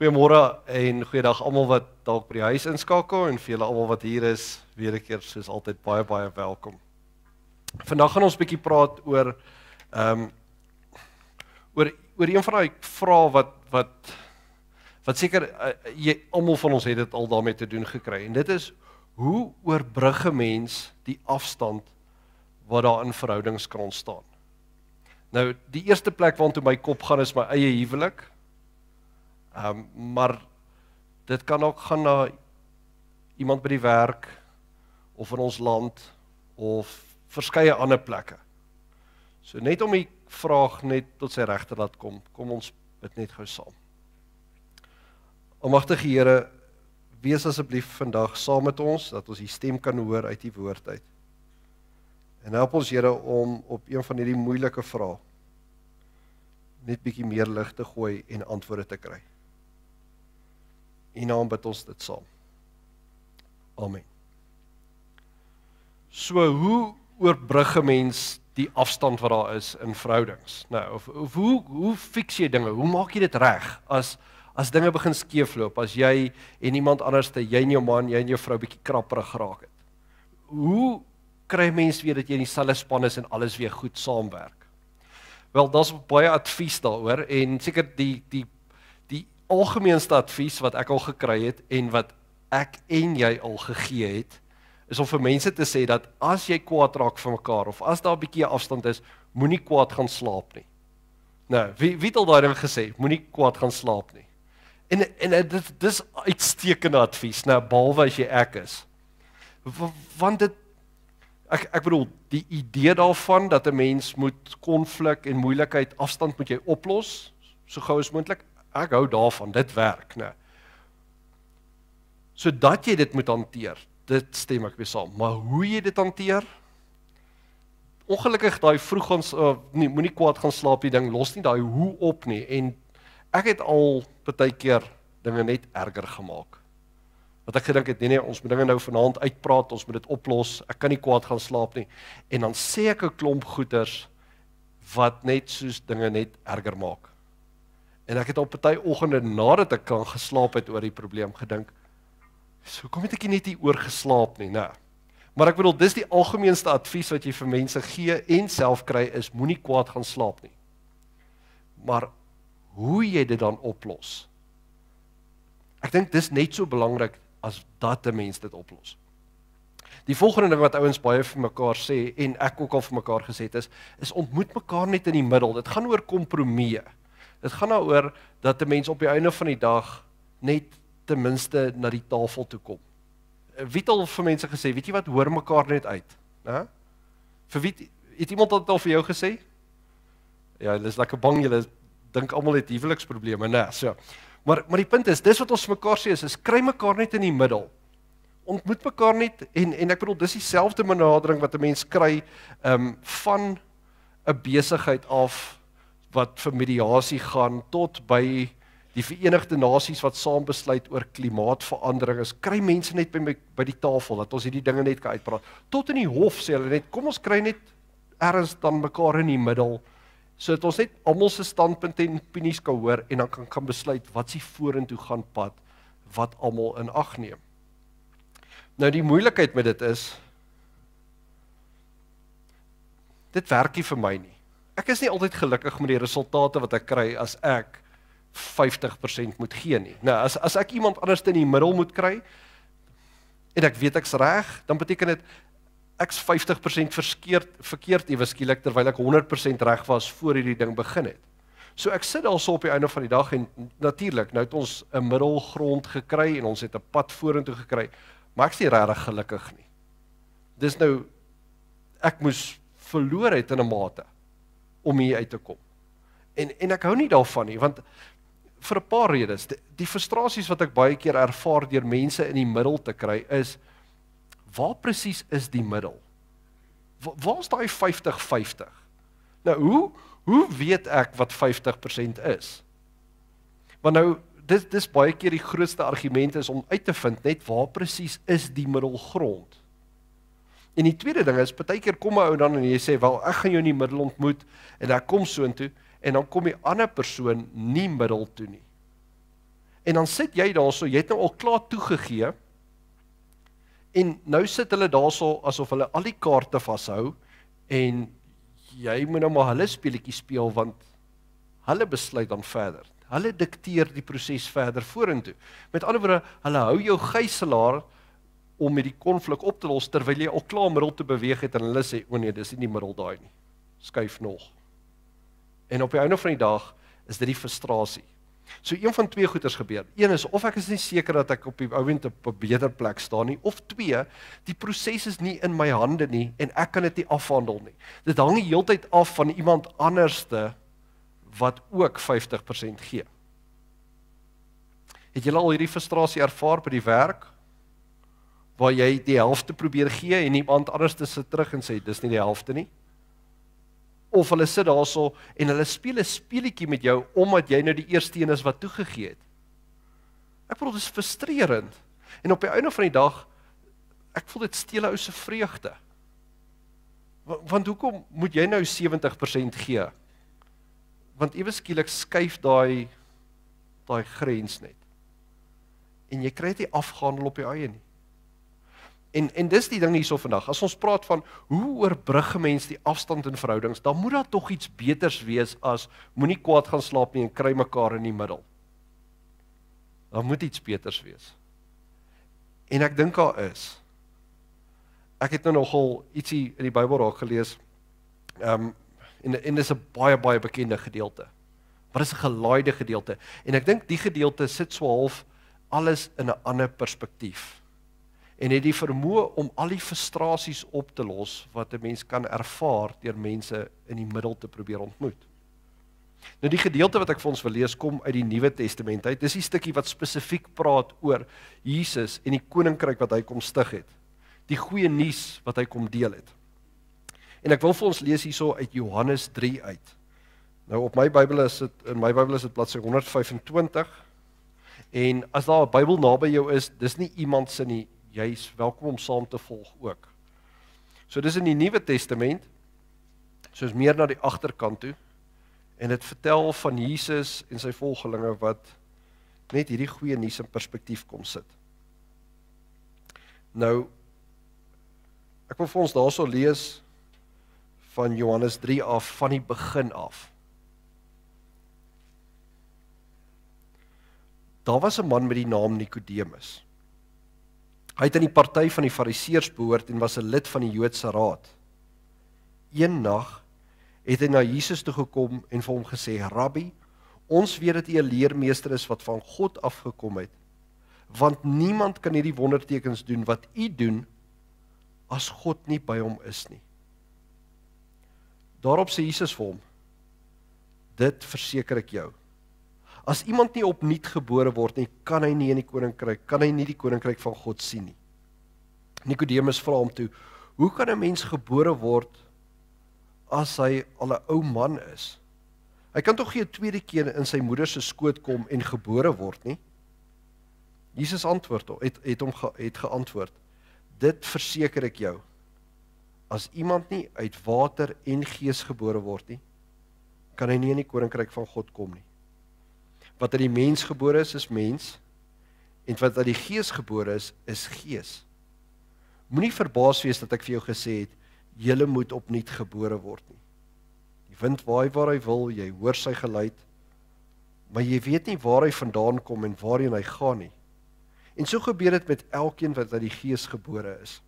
Goeiemôre en goeiedag almal wat dalk by die huis inskakel en vir julle almal wat hier is, weer 'n keer soos altyd baie baie welkom. Vandag gaan ons 'n bietjie praat oor ehm um, oor oor een van daai vrae wat wat wat seker uh, jy almal van ons het dit al daarmee te doen gekry en dit is hoe oorbrug 'n mens die afstand wat daar in verhoudings kan ontstaan. Nou die eerste plek waartoe my kop gaan is my eie huwelik. Ehm um, maar dit kan ook gaan na iemand by die werk of in ons land of verskeie ander plekke. So net om die vraag net tot sy regte laat kom, kom ons bid net gou saam. Almagtige Here, wees asseblief vandag saam met ons dat ons die stem kan hoor uit die woord uit. En help ons Here om op een van hierdie moeilike vrae net bietjie meer lig te gooi en antwoorde te kry. U naam bid ons dit saam. Amen. So hoe oorbrug 'n mens die afstand wat daar is in verhoudings? Nou, of, of hoe hoe fix jy dinge? Hoe maak jy dit reg as as dinge begin skeefloop? As jy en iemand anderste, jy en jou man, jy en jou vrou bietjie krapperig geraak het. Hoe kry mense weer dat jy in dieselfde span is en alles weer goed saamwerk? Wel, daar's baie advies daaroor en seker die die algemeenste advies wat ek al gekry het en wat ek en jy al gegee het is om vir mense te sê dat as jy kwaad raak vir mekaar of as daar 'n bietjie afstand is, moenie kwaad gaan slaap nie. Nou, wie wie het al daai ding gesê? Moenie kwaad gaan slaap nie. En en dit dis uitstekende advies, nou behalwe as jy ek is. Want dit ek ek bedoel die idee daarvan dat 'n mens moet konflik en moeilikheid afstand moet jy oplos so gou as moontlik ek hou daarvan, dit werk, né? Sodat jy dit moet hanteer. Dit stem ek mee saam, maar hoe jy dit hanteer? Ongelukkig daai vroeg ons uh, nee, moenie kwaad gaan slaap die ding, los nie daai hoe op nie en ek het al baie keer dinge net erger gemaak. Wat ek gedink het, nee nee, ons moet dinge nou vanaand uitpraat, ons moet dit oplos. Ek kan nie kwaad gaan slaap nie. En dan sê ek 'n klomp goeters wat net soos dinge net erger maak. En ek het op party oggende nadat ek kan geslaap het oor die probleem gedink. So kom ek net nie oor geslaap nie, né? Maar ek bedoel dis die algemeenste advies wat jy vir mense gee en self kry is moenie kwaad gaan slaap nie. Maar hoe jy dit dan oplos? Ek dink dis net so belangrik as dat 'n mens dit oplos. Die volgende ding wat ouens baie vir mekaar sê en ek ook al vir mekaar gesê het is is ontmoet mekaar net in die middel. Dit gaan oor kompromieë. Dit gaan daaroor dat 'n mens op die einde van die dag net ten minste na die tafel toe kom. Wie het al vir mense gesê, weet jy wat, hoor mekaar net uit, né? Vir wie het iemand dit al vir jou gesê? Ja, hulle is lekker bang julle dink almal het huweliksprobleme, né? So. Maar maar die punt is, dis wat ons mekaar sê is, is kry mekaar net in die middel. Ontmoet mekaar net en en ek bedoel dis dieselfde benadering wat 'n mens kry ehm um, van 'n besigheid af wat vir mediasie gaan tot by die Verenigde Nasies wat saam besluit oor klimaatsverandering is kry mense net by my, by die tafel dat ons hierdie dinge net kan uitpraat. Tot in die hof sê hulle net kom ons kry net ergens dan mekaar in die middel sodat ons net almal se standpunte en opinies kan hoor en dan kan kan besluit wat se vorentoe gaan pad wat almal in ag neem. Nou die moeilikheid met dit is dit werk nie vir my nie ek is nie altyd gelukkig met die resultate wat ek kry as ek 50% moet gee nie. Nou as as ek iemand anders in die middel moet kry en ek weet ek's reg, dan beteken dit ek's 50% verskeerd verkeerd ewe skielik terwyl ek 100% reg was voor hierdie ding begin het. So ek sit also op die einde van die dag en natuurlik, nou het ons 'n middelgrond gekry en ons het 'n pad vorentoe gekry, maar ek's nie regtig gelukkig nie. Dis nou ek moes verloor het in 'n mate om hier uit te kom. En en ek hou nie daarvan nie want vir 'n paar redes. Die, die frustrasies wat ek baie keer ervaar deur mense in die middel te kry is waar presies is die middel? Waar's daai 50-50? Nou hoe hoe weet ek wat 50% is? Want nou dis dis baie keer die grootste argument is om uit te vind net waar presies is die middelgrond. En die tweede ding is, baie keer kom 'n ou dan en jy sê, "Wel, ek gaan jou in die middel ontmoet." En dan kom so intoe en dan kom die ander persoon nie middel toe nie. En dan sit jy daarso, jy het nou al klaar toegegee. En nou sit hulle daarso asof hulle al die kaarte vashou en jy moet nou maar hulle speletjie speel want hulle besluit dan verder. Hulle dikteer die proses verder vorentoe. Met ander woorde, hulle hou jou gijslaer om met die konflik op te los terwyl jy al klaar middel te beweeg het en hulle sê o nee, dis nie die middel daai nie. Skuif nog. En op die einde van die dag is dit die frustrasie. So een van twee goeters gebeur. Een is of ek is nie seker dat ek op die ouend op 'n beter plek staan nie of twee, die proses is nie in my hande nie en ek kan dit nie afhandel nie. Dit hang die heeltyd af van iemand anderste wat ook 50% gee. Het jy al hierdie frustrasie ervaar by die werk waar jy die helfte probeer gee en iemand anders te sit terug en sê dis nie die helfte nie? Of hulle sit daarso en hulle speel 'n speletjie met jou omdat jy nou die eerste een is wat toegegee het. Ek voel dit is frustrerend. En op die einde van die dag ek voel dit steel ou se vreugde. Want hoekom moet jy nou 70% gee want ewe skielik skuif daai daai grens net. En jy kry dit nie afgehandel op die eie nie. En en dis die ding hierso vandag. As ons praat van hoe oorbrug mense die afstand in verhoudings, dan moet daar tog iets beters wees as moenie kwaad gaan slaap nie en kry mekaar in die middel. Daar moet iets beters wees. En ek dink daar is. Ek het nou nogal ietsie in die Bybel raak gelees. Ehm um, en en dis 'n baie baie bekende gedeelte. Maar dis 'n gelaaide gedeelte en ek dink die gedeelte sit so half alles in 'n ander perspektief. En het die vermoë om al die frustrasies op te los wat 'n mens kan ervaar deur mense in die middel te probeer ontmoet. Nou die gedeelte wat ek vir ons wil lees kom uit die Nuwe Testament uit. Dis die stukkie wat spesifiek praat oor Jesus en die koninkryk wat hy kom stig het. Die goeie nuus wat hy kom deel het. En ek wil vir ons lees hierso uit Johannes 3 uit. Nou op my Bybel is dit in my Bybel is dit bladsy 125. En as daar 'n Bybel naby jou is, dis nie iemand se nie, jy's welkom om saam te volg ook. So dis in die Nuwe Testament. Soos meer na die agterkant toe. En dit vertel van Jesus en sy volgelinge wat net hierdie goeie nuus in perspektief kom sit. Nou ek wil vir ons daarso lees van Johannes 3 af van die begin af. Daar was 'n man met die naam Nikodemus. Hy het in die party van die Fariseërs behoort en was 'n lid van die Joodse Raad. Een nag het hy na Jesus toe gekom en vir hom gesê: "Rabbi, ons weet dat U 'n leermeester is wat van God afgekom het, want niemand kan hierdie wondertekens doen wat U doen as God nie by hom is nie." Daarop sê Jesus vir hom: Dit verseker ek jou. As iemand nie opnuut gebore word nie, kan hy nie in die koninkryk, kan hy nie die koninkryk van God sien nie. Nikodemus vra hom toe: Hoe kan 'n mens gebore word as hy al 'n ou man is? Hy kan tog nie 'n tweede keer in sy moeder se skoot kom en gebore word nie. Jesus antwoord het het hom ge, het geantwoord: Dit verseker ek jou as iemand nie uit water en gees gebore word nie, kan hy nie in die koninkryk van God kom nie. Wat uit die mens gebore is, is mens en wat uit die gees gebore is, is gees. Moenie verbaas wees dat ek vir jou gesê het jy moet opnuut gebore word nie. Die wind waai waar hy wil, jy hoor sy geluid, maar jy weet nie waar hy vandaan kom en waarheen hy gaan nie. En so gebeur dit met elkeen wat uit die gees gebore is.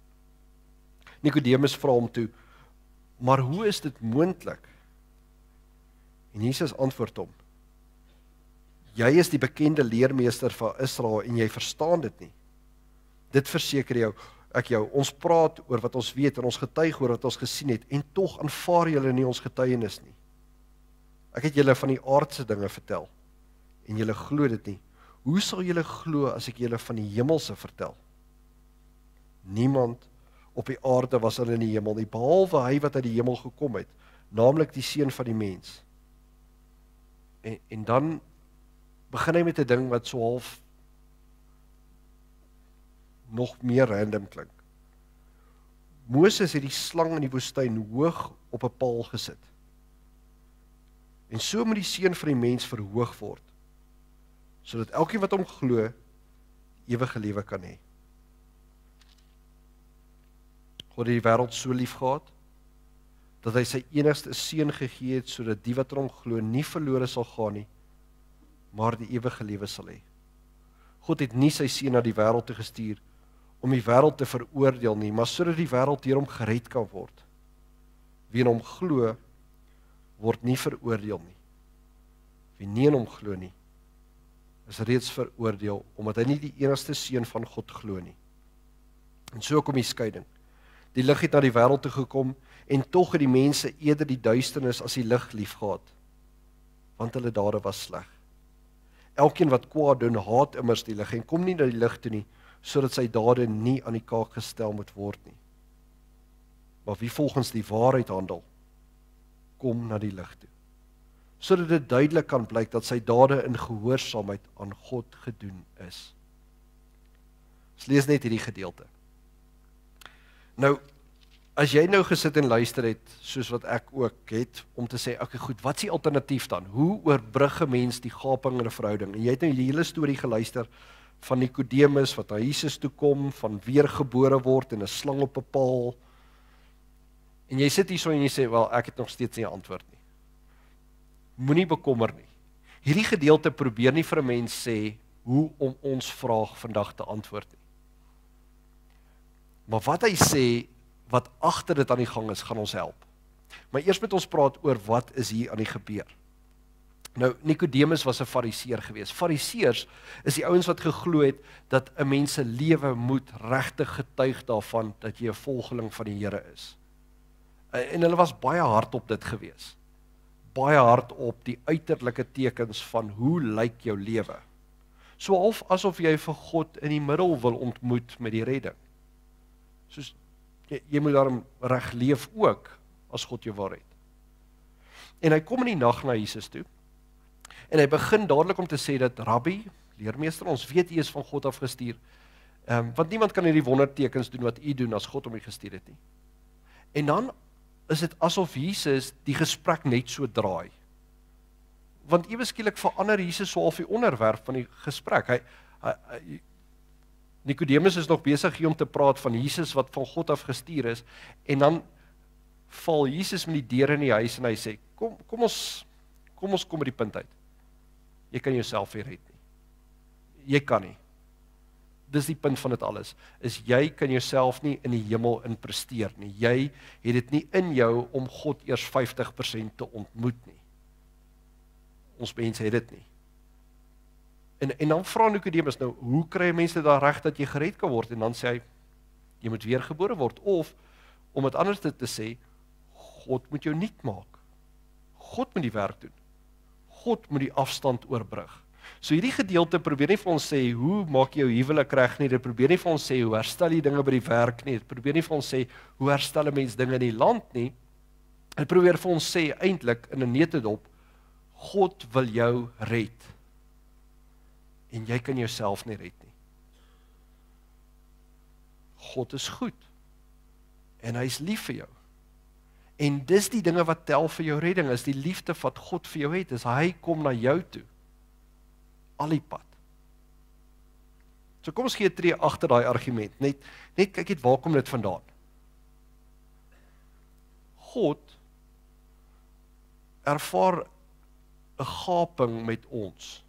Nikodemus vra hom toe: "Maar hoe is dit moontlik?" En Jesus antwoord hom: "Jy is die bekende leermeester van Israel en jy verstaan dit nie. Dit verseker jou, ek jou, ons praat oor wat ons weet en ons getuig oor wat ons gesien het en tog aanvaar julle nie ons getuienis nie. Ek het julle van die aardse dinge vertel en julle glo dit nie. Hoe sal julle glo as ek julle van die hemelse vertel?" Niemand op die aarde was hulle in die hemel nie behalwe hy wat uit die hemel gekom het naamlik die seun van die mens en en dan begin hy met 'n ding wat so half nog meer random klink Moses het die slang in die woestyn hoog op 'n paal gesit en so moet die seun van die mens verhoog word sodat elkeen wat hom glo ewige lewe kan hê. God het die wêreld so lief gehad dat hy sy enigste seun gegee het sodat die wat in hom glo nie verlore sal gaan nie, maar die ewige lewe sal hê. God het nie sy seun na die wêreld toe gestuur om die wêreld te veroordeel nie, maar sodat die wêreld deur hom gered kan word. Wie in hom glo, word nie veroordeel nie. Wie nie in hom glo nie, is reeds veroordeel omdat hy nie die enigste seun van God glo nie. En so kom die skeiding. Die lig het na die wêreld toe gekom en tog het die mense eerder die duisternis as die lig liefgehad want hulle dade was sleg. Elkeen wat kwaad doen, haat immers die lig en kom nie na die lig toe nie sodat sy dade nie aan die kaak gestel moet word nie. Maar wie volgens die waarheid handel, kom na die lig toe. Sodat dit duidelik kan blyk dat sy dade in gehoorsaamheid aan God gedoen is. Ons lees net hierdie gedeelte. Nou as jy nou gesit en luister het soos wat ek ook het om te sê okay goed, wat is die alternatief dan? Hoe oorbrug 'n mens die gaping in 'n verhouding? En jy het nou die hele storie geluister van Nikodemus wat na Jesus toe kom, van weergebore word en 'n slang op 'n paal. En jy sit hierso en jy sê, "Wel, ek het nog steeds nie 'n antwoord nie." Moenie bekommer nie. Hierdie gedeelte probeer nie vir 'n mens sê hoe om ons vraag vandag te antwoord nie. Maar wat hy sê wat agter dit aan die gang is, gaan ons help. Maar eers moet ons praat oor wat is hier aan die gebeur. Nou Nikodemus was 'n fariseer gewees. Fariseërs is die ouens wat geglo het dat 'n mens se lewe moet regtig getuig daarvan dat jy 'n volgeling van die Here is. En hulle was baie hard op dit gewees. Baie hard op die uiterlike tekens van hoe lyk jou lewe. So half asof jy vir God in die middel wil ontmoet met die redding soos jy, moet daarom reg leef ook as God jou waarheid. En hy kom in die nag na Jesus toe. En hy begin dadelik om te sê dat Rabbi, leermeester, ons weet u is van God af gestuur. Ehm um, want niemand kan hierdie wondertekens doen wat u doen as God hom gestuur het nie. En dan is dit asof Jesus die gesprek net so draai. Want ewe skielik verander Jesus so half die onderwerp van die gesprek. Hy, hy, hy Nikodemus is nog besig hier om te praat van Jesus wat van God af gestuur is en dan val Jesus met die deur in die huis en hy sê kom kom ons kom ons kom by die punt uit. Jy kan jouself nie red nie. Jy kan nie. Dis die punt van dit alles. Is jy kan jouself nie in die hemel in presteer nie. Jy het dit nie in jou om God eers 50% te ontmoet nie. Ons mense het dit nie. En en dan vra Nikodemus nou, hoe kry mense daar reg dat jy gered kan word? En dan sê hy jy moet weergebore word of om dit anders te, te sê, God moet jou nuut maak. God moet die werk doen. God moet die afstand oorbrug. So hierdie gedeelte probeer nie vir ons sê hoe maak jy jou huwelik reg nie. Dit probeer nie vir ons sê hoe herstel jy dinge by die werk nie. Dit probeer nie vir ons sê hoe herstel 'n mens dinge in die land nie. Dit probeer vir ons sê eintlik in 'n neutedop God wil jou red en jy kan jouself nie red nie. God is goed. En hy's lief vir jou. En dis die dinge wat tel vir jou redding, is die liefde wat God vir jou het, is hy kom na jou toe. Al die pad. So kom ons gee 'n tree agter daai argument. Net net kyk net waar kom dit vandaan? God ervaar 'n gaping met ons.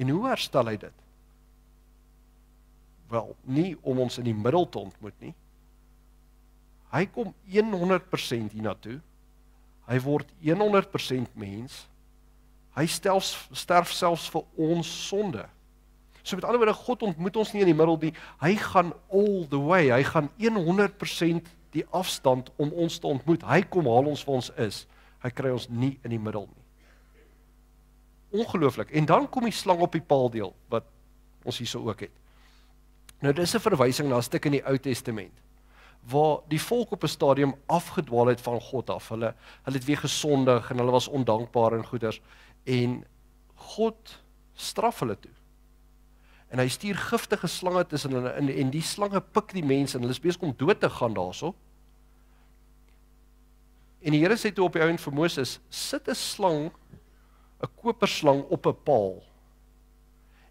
En hoe herstel hy dit? Wel, nie om ons in die middel te ontmoet nie. Hy kom 100% hiernatoe. Hy word 100% mens. Hy stel sterf selfs vir ons sonde. So met ander woorde, God ontmoet ons nie in die middel nie. Hy gaan all the way. Hy gaan 100% die afstand om ons te ontmoet. Hy kom haal ons waar ons is. Hy kry ons nie in die middel nie. Ongelooflik. En dan kom die slang op die paal deel wat ons hierso ook het. Nou dis 'n verwysing na 'n stuk in die Ou Testament waar die volk op 'n stadium afgedwaal het van God af. Hulle hulle het weer gesondig en hulle was ondankbaar en goeders en God straf hulle toe. En hy stuur giftige slange tussen hulle in en die slange pik die mense en hulle is besig om dood te gaan daarso. En die Here sê toe op die ou en vir Moses: "Sit 'n slang 'n koperslang op 'n paal.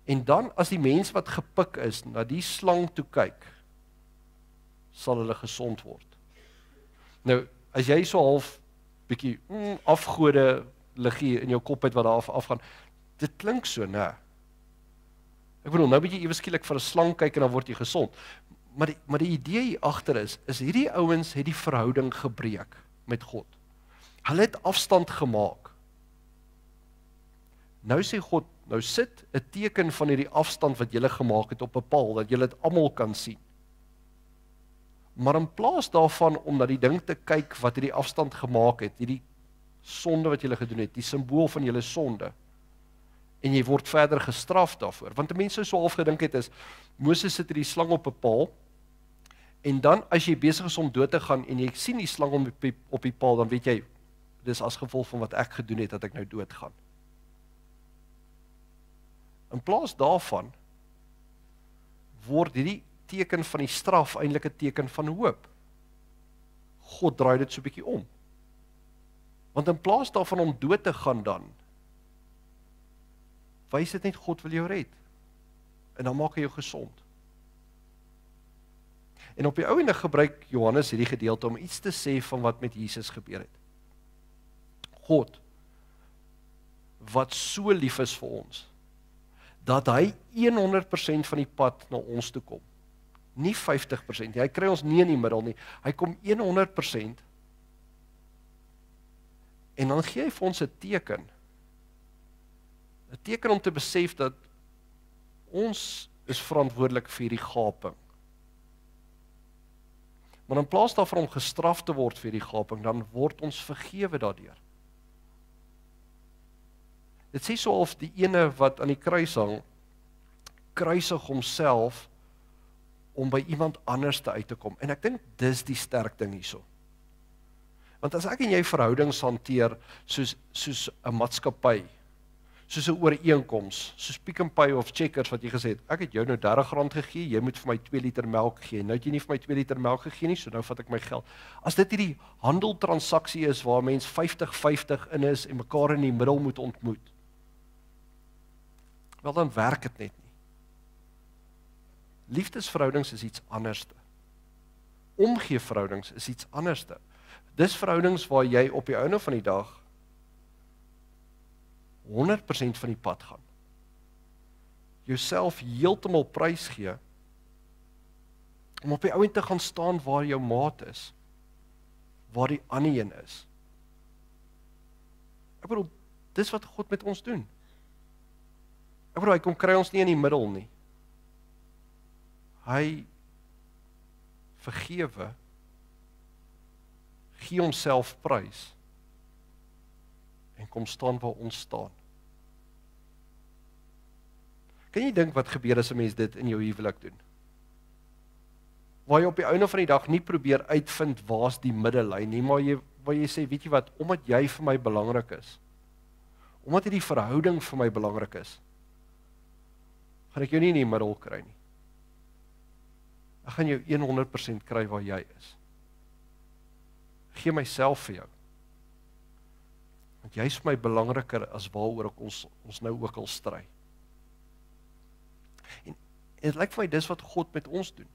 En dan as die mens wat gepik is na die slang toe kyk, sal hulle gesond word. Nou, as jy so half bietjie mm, afgode liggie in jou kop uit wat daar af afgaan, dit klink so, né? Ek bedoel, nou moet jy ewe skielik vir 'n slang kyk en dan word jy gesond. Maar die, maar die idee hier agter is, is hierdie ouens het die verhouding gebreek met God. Hulle het afstand gemaak. Nou sê God, nou sit 'n teken van hierdie afstand wat julle gemaak het op 'n paal dat julle dit almal kan sien. Maar in plaas daarvan om na die ding te kyk wat hierdie afstand gemaak het, hierdie sonde wat julle gedoen het, die simbool van julle sonde. En jy word verder gestraf daarvoor. Want mense sou so half gedink het is Moses sit hierdie slang op 'n paal en dan as jy besig is om dood te gaan en jy sien die slang op die, op die paal, dan weet jy dis as gevolg van wat ek gedoen het dat ek nou dood gaan. In plaas daarvan word hierdie teken van die straf eintlik 'n teken van hoop. God draai dit so 'n bietjie om. Want in plaas daarvan om dood te gaan dan wys dit net God wil jou red. En dan maak hy jou gesond. En op die ou ende gebruik Johannes hierdie gedeelte om iets te sê van wat met Jesus gebeur het. God wat so lief is vir ons dat hy 100% van die pad na ons toe kom. Nie 50%. Hy kry ons nie in die middel nie. Hy kom 100%. En dan gee hy vir ons 'n teken. 'n Teken om te besef dat ons is verantwoordelik vir hierdie gaping. Maar in plaas daarvan om gestraf te word vir hierdie gaping, dan word ons vergewe daardeur. Dit sê so of die ene wat aan die kruis hang kruisig homself om by iemand anders te uit te kom. En ek dink dis die sterk ding hierso. Want as ek en jy verhoudings hanteer soos soos 'n maatskappy, soos 'n ooreenkoms, soos Pick n Pay of Checkers wat jy gesê het, ek het jou nou R30 gegee, jy moet vir my 2 liter melk gee. Nou het jy nie vir my 2 liter melk gegee nie, so nou vat ek my geld. As dit hierdie handeltransaksie is waar mens 50-50 in is en mekaar in die middel moet ontmoet, wel dan werk dit net nie. Liefdesverhoudings is iets anderste. Omgee verhoudings is iets anderste. Dis verhoudings waar jy op die einde van die dag 100% van die pad gaan. Jouself heeltemal prys gee om op die ou end te gaan staan waar jou maat is. Waar die ander een is. Ek bedoel, dis wat God met ons doen. Ek bedoel hy kom kry ons nie in die middel nie. Hy vergewe gee homself prys en kom staan waar ons staan. Kan jy dink wat gebeur as 'n mens dit in jou huwelik doen? Waar jy op die einde van die dag nie probeer uitvind waar's die middellyn nie, maar jy waar jy sê, weet jy wat, omdat jy vir my belangrik is. Omdat hierdie verhouding vir my belangrik is gaan ek jou nie in die middel kry nie. Ek gaan jou 100% kry waar jy is. Gee myself vir jou. Want jy is vir my belangriker as waaroor ek ons ons nou ook al stry. En dit lyk vir my dis wat God met ons doen.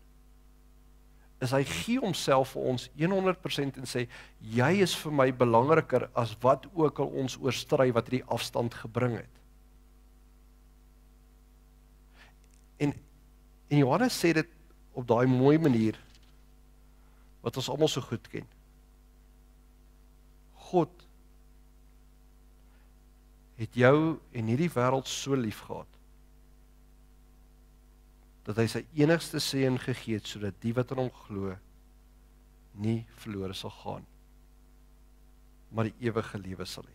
Is hy gee homself vir ons 100% en sê jy is vir my belangriker as wat ook al ons oorstry wat hierdie afstand gebring het. En en Johannes sê dit op daai mooi manier wat ons almal so goed ken. God het jou en hierdie wêreld so lief gehad dat hy sy enigste seun gegee het sodat die wat in hom glo nie verlore sal gaan maar die ewige lewe sal hê.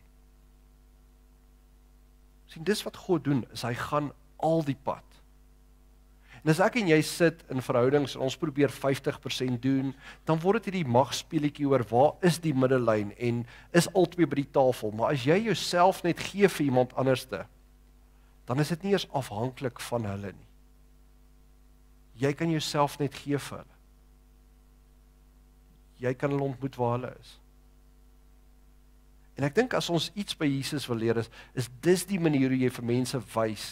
sien dis wat God doen is hy gaan al die pad En as ek en jy sit in verhoudings en ons probeer 50% doen, dan word dit hierdie magspeletjie oor waar is die middellyn en is albei by die tafel. Maar as jy jouself net gee vir iemand anderste, dan is dit nie eens afhanklik van hulle nie. Jy kan jouself net gee vir hulle. Jy kan hulle ontmoet waar hulle is. En ek dink as ons iets by Jesus wil leer is, is dis die manier hoe jy vir mense wys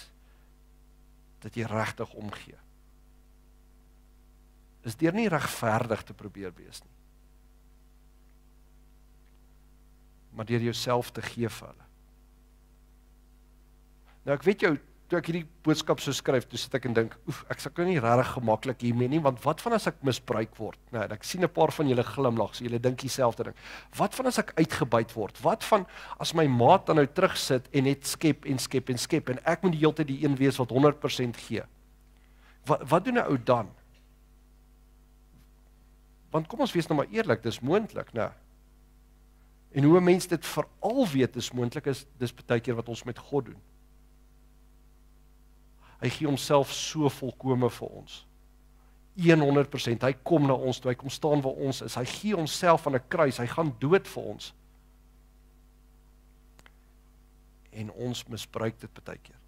dat jy regtig omgee. Is deur nie regverdig te probeer wees nie. Maar deur jouself te gee vir hulle. Nou ek weet jou toe ek hierdie boodskap so skryf, toe sit ek en dink, oef, ek sukkel nie regtig gemaklik hiermee nie, want wat van as ek misbruik word? Nou, ek sien 'n paar van julle glimlag, so julle dink dieselfde ding. Wat van as ek uitgebuit word? Wat van as my maat dan nou terugsit en net skep en skep en skep en ek moet die hele tyd die een wees wat 100% gee? Wat wat doen 'n ou dan? Want kom ons wees nou maar eerlik, dis moontlik, né? En hoe 'n mens dit veral weet is moontlik is dis baie keer wat ons met God doen. Hy gee homself so volkome vir ons. 100%. Hy kom na ons toe, hy kom staan waar ons is. Hy gee homself aan 'n kruis. Hy gaan dood vir ons. En ons misbruik dit baie keer.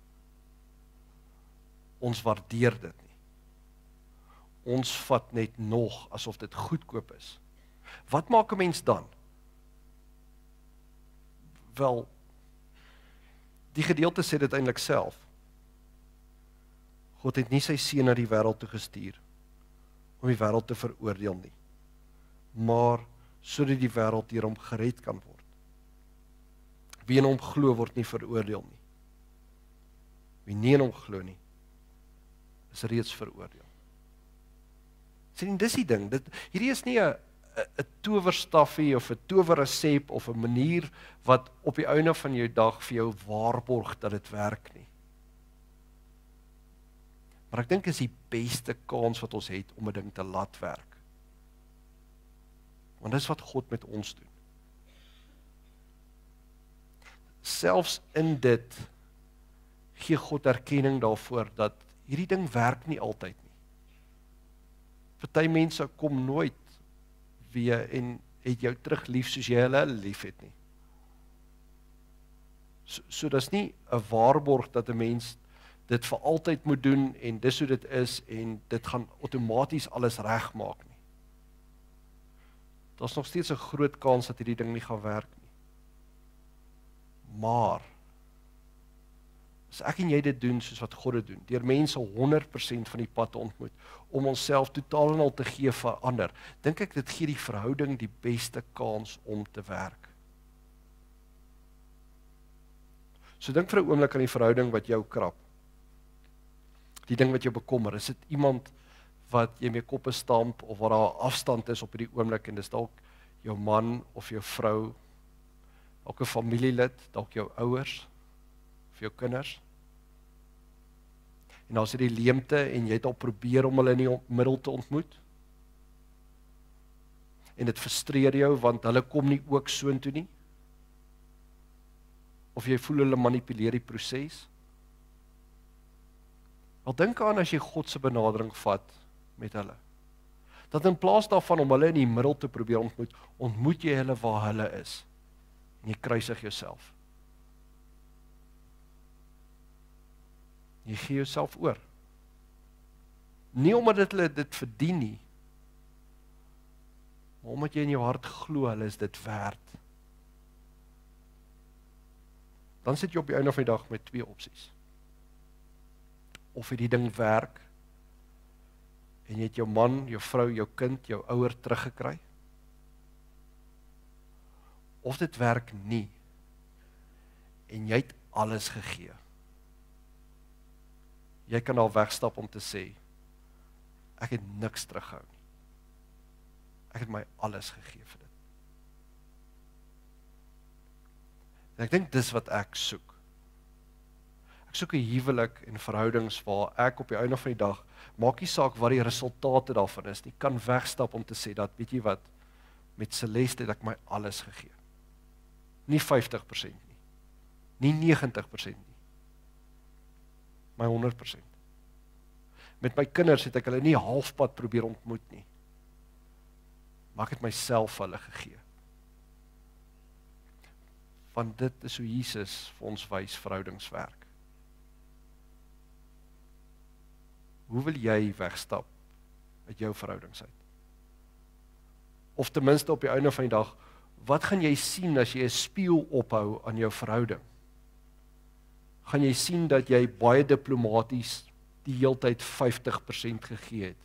Ons waardeer dit nie. Ons vat net nog asof dit goedkoop is. Wat maak 'n mens dan? Wel die gedeelte sê dit eintlik self. God het nie sy seun na die wêreld toe gestuur om die wêreld te veroordeel nie, maar sodat die wêreld deur hom gered kan word. Wie in hom glo word nie veroordeel nie. Wie nie in hom glo nie, is reeds veroordeel. Sien, dis die ding. Dit hierdie is nie 'n 'n towerstafie of 'n towerresep of 'n manier wat op die einde van jou dag vir jou waarborg dat dit werk nie. Maar ek dink is die beste kans wat ons het om 'n ding te laat werk. Want dis wat God met ons doen. Selfs in dit gee God erkenning daarvoor dat hierdie ding werk nie altyd nie. Party mense kom nooit weer en het jou terug lief soos jy hulle liefhet nie. So, so dis nie 'n waarborg dat 'n mens dit vir altyd moet doen en dis hoe dit is en dit gaan outomaties alles regmaak nie. Daar's nog steeds 'n groot kans dat hierdie ding nie gaan werk nie. Maar as ek en jy dit doen soos wat God dit doen, deur mense 100% van die pad te ontmoet om onsself totaal en al te gee vir ander, dink ek dit gee die verhouding die beste kans om te werk. So dink vir 'n oomblik aan die verhouding wat jou krap die ding wat jou bekommer, is dit iemand wat jy mee koppe stamp of waar daar afstand is op hierdie oomblik en dis dalk jou man of jou vrou, dalk 'n familielid, dalk jou ouers of jou kinders. En is dit die leemte en jy het al probeer om hulle in die middel te ontmoet. En dit frustreer jou want hulle kom nie ook soontoe nie. Of jy voel hulle manipuleer die proses. Wel dink aan as jy God se benadering vat met hulle. Dat in plaas daarvan om hulle in die middel te probeer ontmoet, ontmoet jy hulle waar hulle is. En jy kruisig jouself. Jy gee jouself oor. Nie omdat dit hulle dit verdien nie. Maar omdat jy in jou hart glo hulle is dit werd. Dan sit jy op die einde van die dag met twee opsies of hierdie ding werk en jy het jou man, jou vrou, jou kind, jou ouer teruggekry? Of dit werk nie en jy het alles gegee? Jy kan al wegstap om te sê ek het niks teruggehou nie. Ek het my alles gegee vir dit. En ek dink dis wat ek soek Ek soek 'n huwelik en verhoudings waar ek op die einde van die dag maak nie saak wat die resultate daarvan is nie, kan wegstap om te sê dat weet jy wat met Celeste het ek my alles gegee. Nie 50% nie. Nie 90% nie. My 100%. Met my kinders het ek hulle nie halfpad probeer ontmoet nie. Maar ek het myself hulle gegee. Want dit is hoe Jesus vir ons wys verhoudingswerk. Hoe wil jy wegstap uit jou verhoudings uit? Of ten minste op die einde van die dag wat gaan jy sien as jy 'n spieël ophou aan jou verhouding? Gaan jy sien dat jy baie diplomaties die heeltyd 50% gegee het?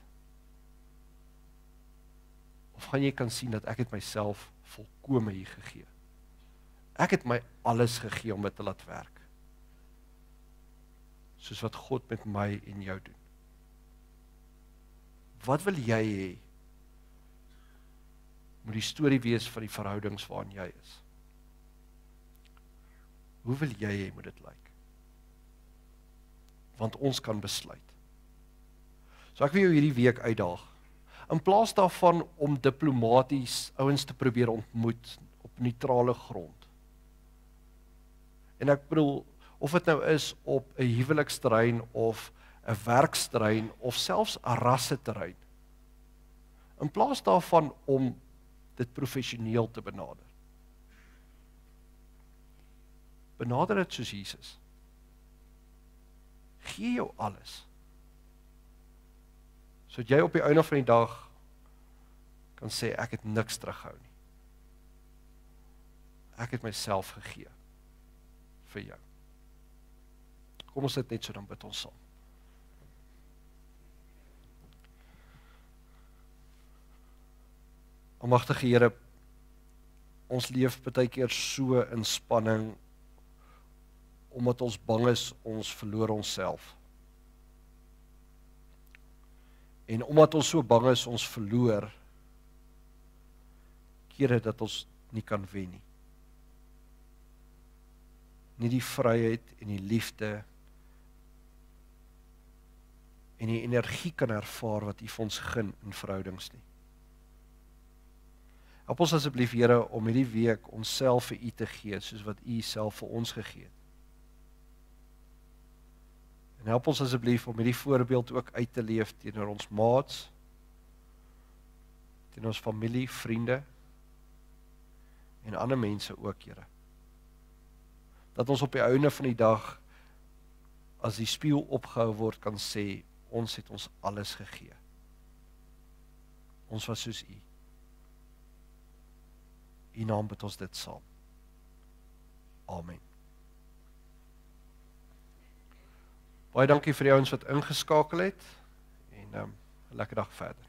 Of gaan jy kan sien dat ek het myself volkome hier gegee? Ek het my alles gegee om dit te laat werk. Soos wat God met my en jou doen. Wat wil jy hê? Moet die storie wees van die verhoudings waarin jy is. Hoe wil jy hê moet dit lyk? Want ons kan besluit. So ek wil jou hierdie week uitdaag. In plaas daarvan om diplomaties ouens te probeer ontmoet op neutrale grond En ek bedoel of dit nou is op 'n huweliksterrein of 'n werksterrein of selfs 'n rasseterrein. In plaas daarvan om dit professioneel te benader. Benader dit soos Jesus. Gee jou alles. Sodat jy op die einde van die dag kan sê ek het niks terughou nie. Ek het myself gegee vir jou. Kom ons sit net so dan bid ons saam. Almagtige Here, ons leef baie keer so in spanning omdat ons bang is ons verloor onsself. En omdat ons so bang is ons verloor kere dat ons nie kan wen nie nie die vryheid en die liefde en die energie kan ervaar wat U vir ons gun in verhoudings nie. Help ons asseblief Here om hierdie week onsself vir U te gee soos wat U self vir ons gegee het. En help ons asseblief om hierdie voorbeeld ook uit te leef teenoor ons maats, teenoor ons familie, vriende en ander mense ook, Here dat ons op die einde van die dag as die spieël opgehou word kan sê ons het ons alles gegee. Ons was soos U. U naam bid ons dit saam. Amen. Baie dankie vir die ouens wat ingeskakel het en 'n um, lekker dag verder.